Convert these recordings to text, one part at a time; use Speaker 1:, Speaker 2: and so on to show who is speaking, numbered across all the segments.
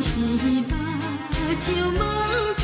Speaker 1: 是目睭无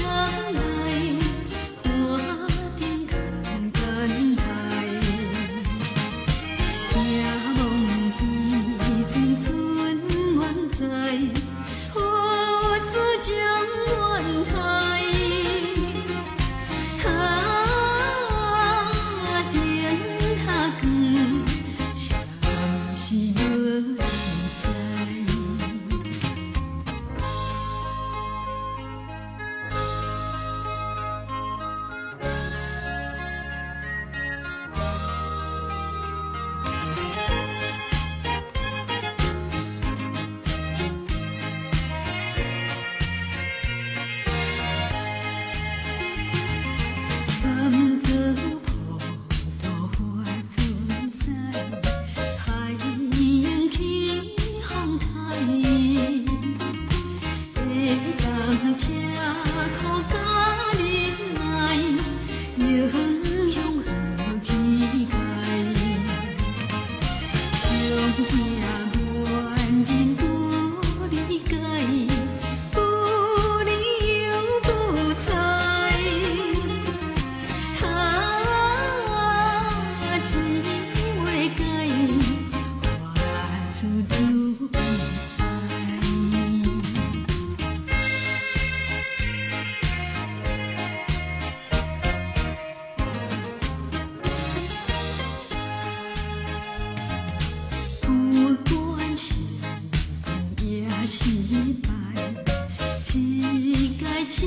Speaker 1: 痴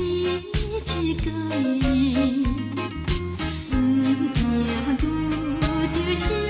Speaker 1: 痴介意不怕孤独心